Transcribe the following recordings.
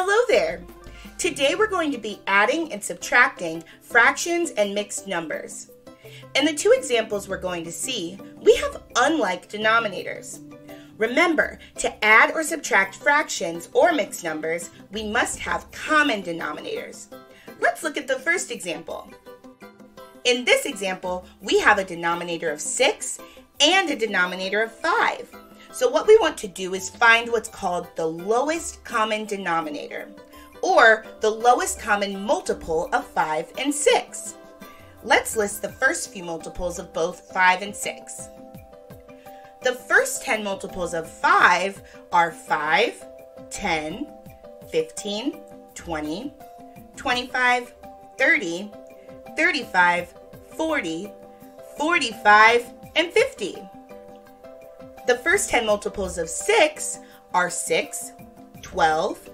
Hello there! Today we're going to be adding and subtracting fractions and mixed numbers. In the two examples we're going to see, we have unlike denominators. Remember, to add or subtract fractions or mixed numbers, we must have common denominators. Let's look at the first example. In this example, we have a denominator of 6 and a denominator of 5. So what we want to do is find what's called the lowest common denominator, or the lowest common multiple of 5 and 6. Let's list the first few multiples of both 5 and 6. The first 10 multiples of 5 are 5, 10, 15, 20, 25, 30, 35, 40, 45, and 50. The first 10 multiples of 6 are 6, 12,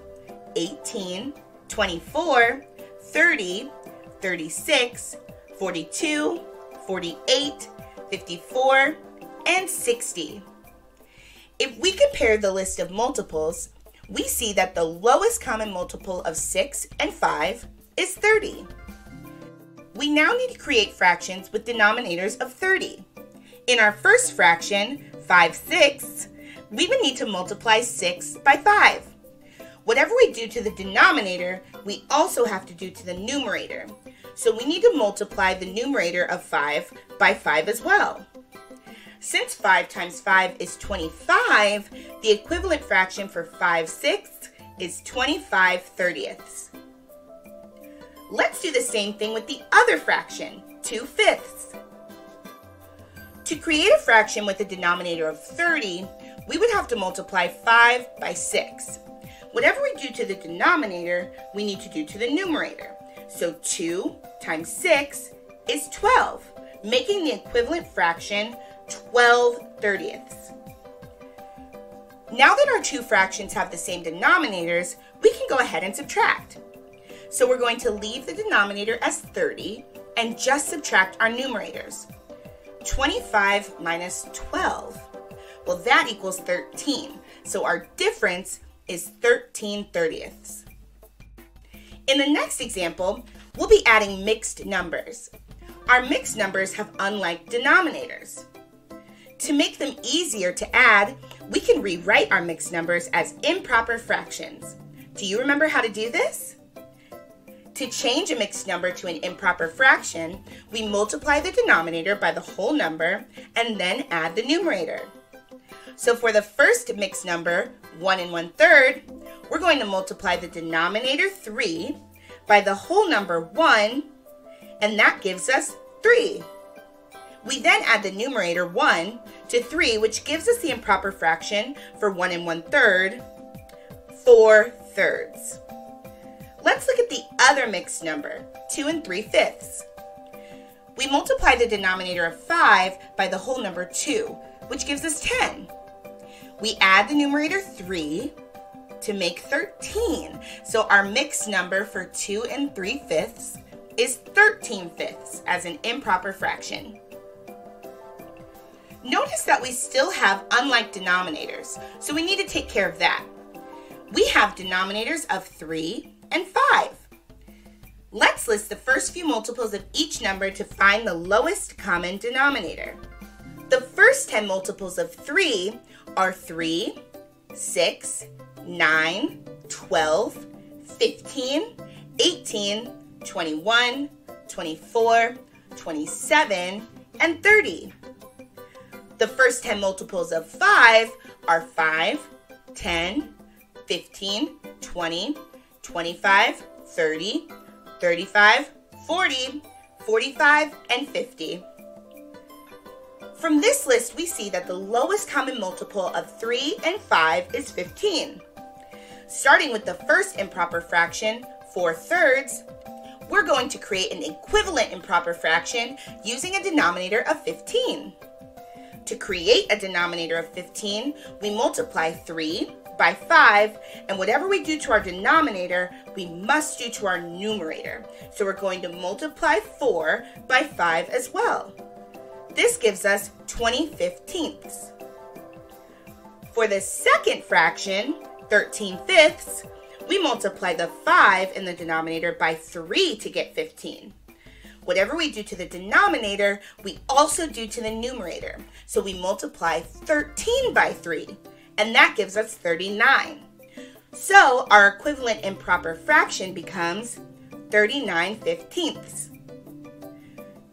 18, 24, 30, 36, 42, 48, 54, and 60. If we compare the list of multiples, we see that the lowest common multiple of 6 and 5 is 30. We now need to create fractions with denominators of 30. In our first fraction, 5 sixths, we would need to multiply 6 by 5. Whatever we do to the denominator, we also have to do to the numerator. So we need to multiply the numerator of 5 by 5 as well. Since 5 times 5 is 25, the equivalent fraction for 5 sixths is 25 thirtieths. Let's do the same thing with the other fraction, 2 fifths. To create a fraction with a denominator of 30, we would have to multiply 5 by 6. Whatever we do to the denominator, we need to do to the numerator. So 2 times 6 is 12, making the equivalent fraction 12 thirtieths. Now that our two fractions have the same denominators, we can go ahead and subtract. So we're going to leave the denominator as 30 and just subtract our numerators. 25 minus 12. Well, that equals 13. So our difference is 13 thirtieths. In the next example, we'll be adding mixed numbers. Our mixed numbers have unlike denominators. To make them easier to add, we can rewrite our mixed numbers as improper fractions. Do you remember how to do this? To change a mixed number to an improper fraction, we multiply the denominator by the whole number and then add the numerator. So for the first mixed number, 1 and 1 third, we're going to multiply the denominator 3 by the whole number 1, and that gives us 3. We then add the numerator 1 to 3, which gives us the improper fraction for 1 and 1 third, 4 thirds. Let's look at the other mixed number, 2 and 3 fifths. We multiply the denominator of 5 by the whole number 2, which gives us 10. We add the numerator 3 to make 13. So our mixed number for 2 and 3 fifths is 13 fifths as an improper fraction. Notice that we still have unlike denominators, so we need to take care of that. We have denominators of 3 and 5. Let's list the first few multiples of each number to find the lowest common denominator. The first 10 multiples of 3 are 3, 6, 9, 12, 15, 18, 21, 24, 27, and 30. The first 10 multiples of 5 are 5, 10, 15, 20, 25, 30, 35, 40, 45, and 50. From this list, we see that the lowest common multiple of 3 and 5 is 15. Starting with the first improper fraction, 4 thirds, we're going to create an equivalent improper fraction using a denominator of 15. To create a denominator of 15, we multiply 3 by 5, and whatever we do to our denominator, we must do to our numerator. So we're going to multiply 4 by 5 as well. This gives us 20 fifteenths. For the second fraction, 13 fifths, we multiply the 5 in the denominator by 3 to get 15. Whatever we do to the denominator, we also do to the numerator. So we multiply 13 by 3, and that gives us 39. So our equivalent improper fraction becomes 39 fifteenths.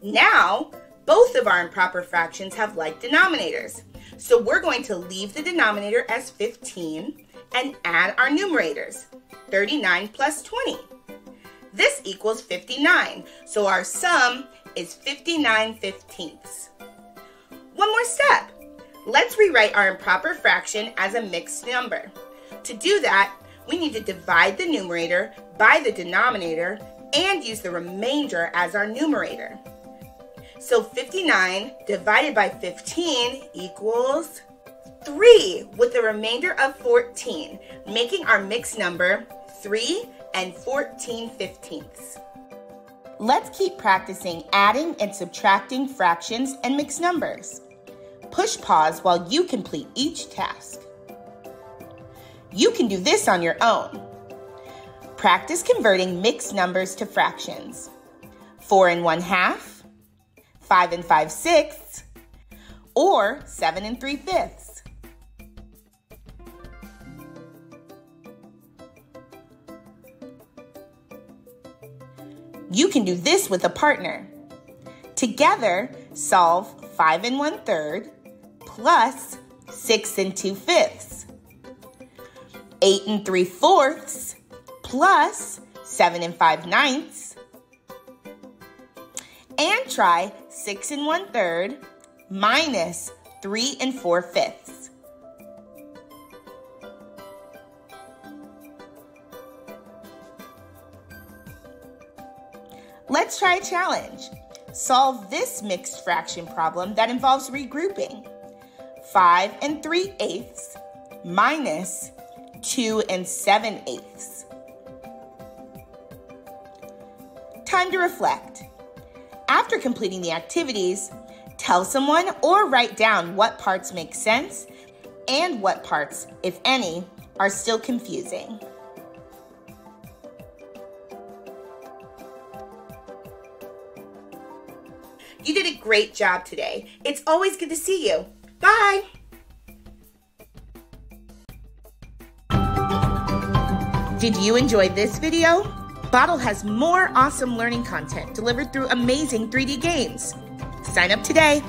Now, both of our improper fractions have like denominators. So we're going to leave the denominator as 15 and add our numerators, 39 plus 20. This equals 59, so our sum is 59 fifteenths. One more step. Let's rewrite our improper fraction as a mixed number. To do that, we need to divide the numerator by the denominator and use the remainder as our numerator. So 59 divided by 15 equals 3 with a remainder of 14, making our mixed number 3 and 14 fifteenths. Let's keep practicing adding and subtracting fractions and mixed numbers. Push pause while you complete each task. You can do this on your own. Practice converting mixed numbers to fractions. 4 and 1 half, 5 and 5 sixths, or 7 and 3 fifths. You can do this with a partner. Together, solve 5 and 1 third plus 6 and 2 fifths. 8 and 3 fourths plus 7 and 5 ninths. And try 6 and 1 third minus 3 and 4 fifths. Let's try a challenge. Solve this mixed fraction problem that involves regrouping. 5 and 3 eighths minus 2 and 7 eighths. Time to reflect. After completing the activities, tell someone or write down what parts make sense and what parts, if any, are still confusing. You did a great job today. It's always good to see you. Bye. Did you enjoy this video? Boddle has more awesome learning content delivered through amazing 3D games. Sign up today.